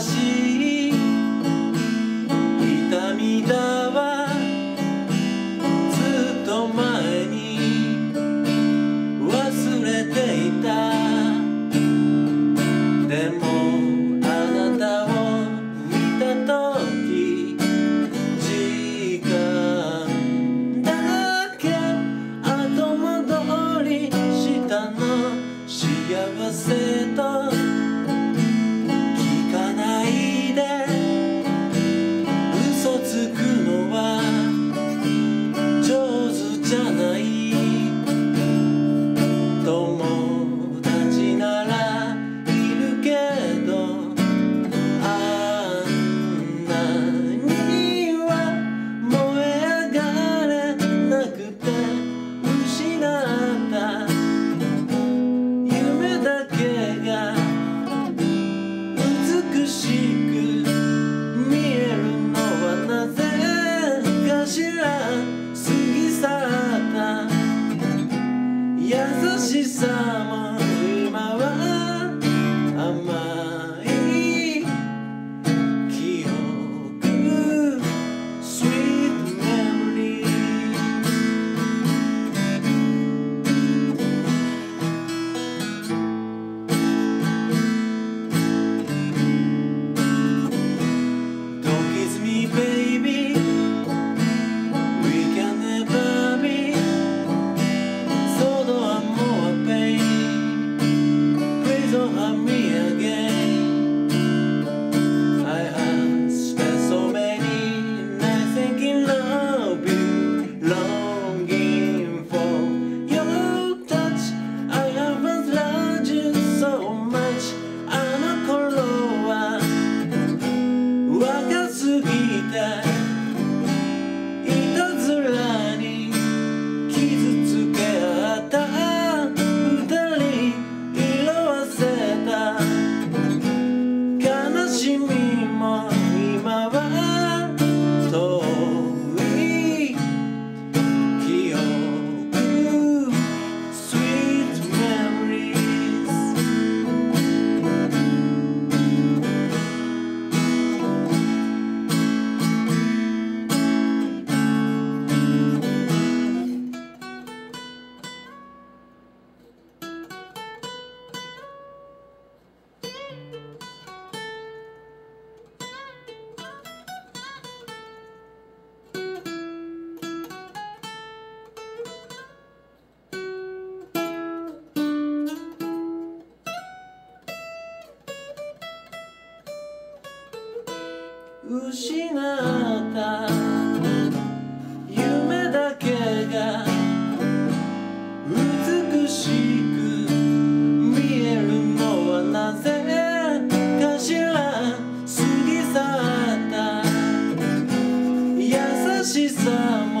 しい失った。夢だけが美しく見えるのはなぜかしら。過ぎ去った。優しさも